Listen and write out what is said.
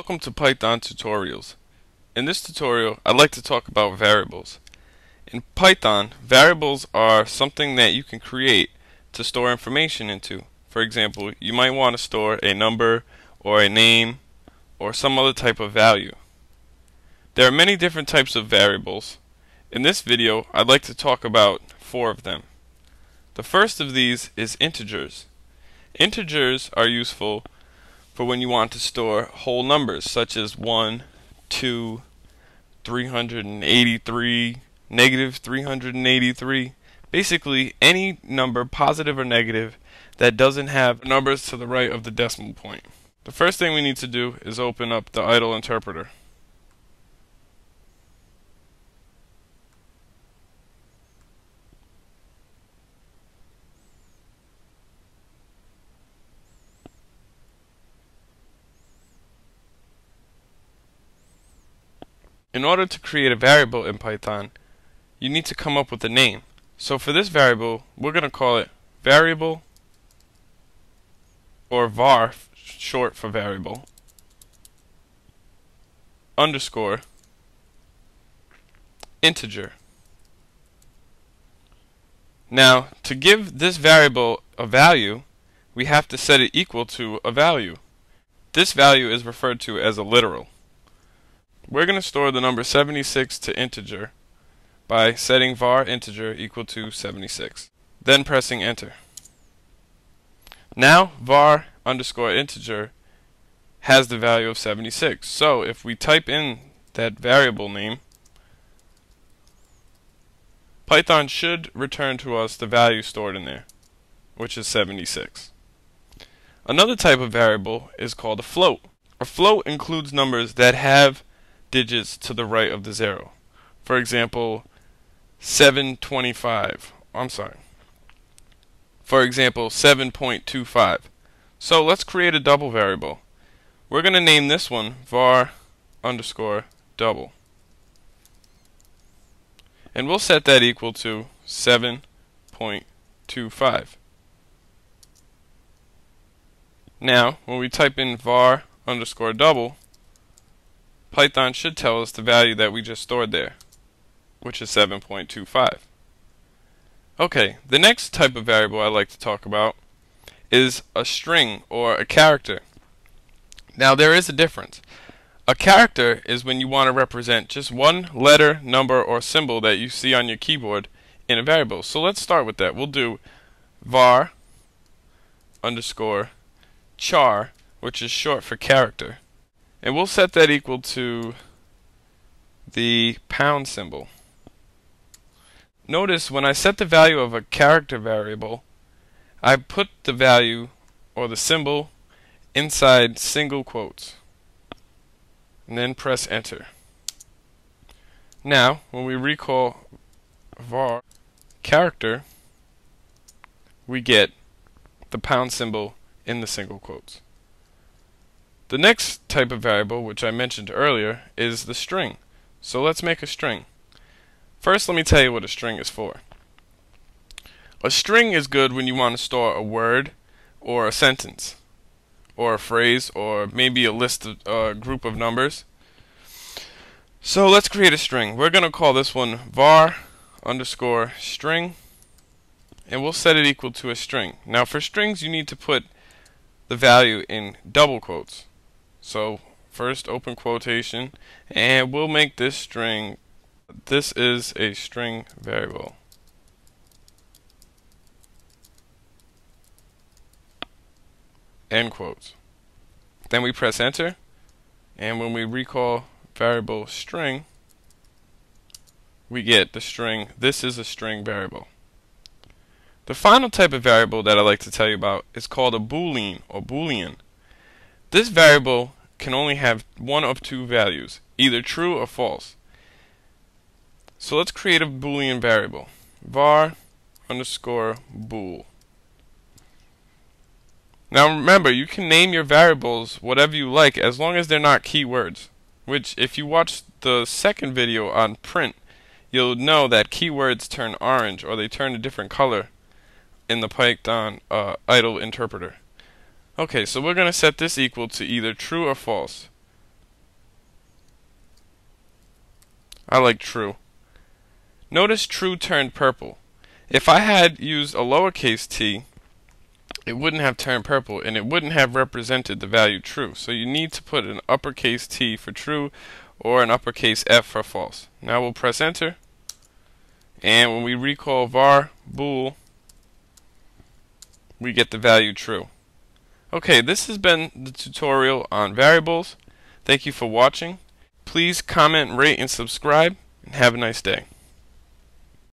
Welcome to Python tutorials. In this tutorial, I'd like to talk about variables. In Python, variables are something that you can create to store information into. For example, you might want to store a number or a name or some other type of value. There are many different types of variables. In this video, I'd like to talk about four of them. The first of these is integers. Integers are useful for when you want to store whole numbers such as 1, 2, 383, negative 383. Basically, any number, positive or negative, that doesn't have numbers to the right of the decimal point. The first thing we need to do is open up the idle interpreter. In order to create a variable in Python, you need to come up with a name. So for this variable, we're going to call it variable or var, short for variable, underscore integer. Now, to give this variable a value, we have to set it equal to a value. This value is referred to as a literal. We're going to store the number 76 to integer by setting var integer equal to 76, then pressing enter. Now var underscore integer has the value of 76. So if we type in that variable name, Python should return to us the value stored in there, which is 76. Another type of variable is called a float. A float includes numbers that have digits to the right of the zero. For example, 725. I'm sorry. For example, 7.25. So let's create a double variable. We're going to name this one var underscore double. And we'll set that equal to 7.25. Now, when we type in var underscore double, Python should tell us the value that we just stored there, which is 7.25. Okay, the next type of variable I like to talk about is a string or a character. Now there is a difference. A character is when you want to represent just one letter, number, or symbol that you see on your keyboard in a variable. So let's start with that. We'll do var underscore char, which is short for character. And we'll set that equal to the pound symbol. Notice when I set the value of a character variable, I put the value or the symbol inside single quotes and then press enter. Now, when we recall var character, we get the pound symbol in the single quotes. The next type of variable, which I mentioned earlier, is the string. So let's make a string. First, let me tell you what a string is for. A string is good when you want to store a word or a sentence or a phrase or maybe a list of a uh, group of numbers. So let's create a string. We're going to call this one var underscore string and we'll set it equal to a string. Now for strings you need to put the value in double quotes. So first open quotation and we'll make this string this is a string variable. End quotes. Then we press enter and when we recall variable string we get the string this is a string variable. The final type of variable that I like to tell you about is called a boolean or boolean. This variable can only have one of two values, either true or false. So let's create a boolean variable, var underscore bool. Now remember, you can name your variables whatever you like as long as they're not keywords, which if you watch the second video on print, you'll know that keywords turn orange or they turn a different color in the Python uh, idle interpreter. Okay, so we're going to set this equal to either true or false. I like true. Notice true turned purple. If I had used a lowercase t, it wouldn't have turned purple and it wouldn't have represented the value true. So you need to put an uppercase T for true or an uppercase F for false. Now we'll press enter and when we recall var bool we get the value true. Okay, this has been the tutorial on variables. Thank you for watching. Please comment, rate, and subscribe, and have a nice day.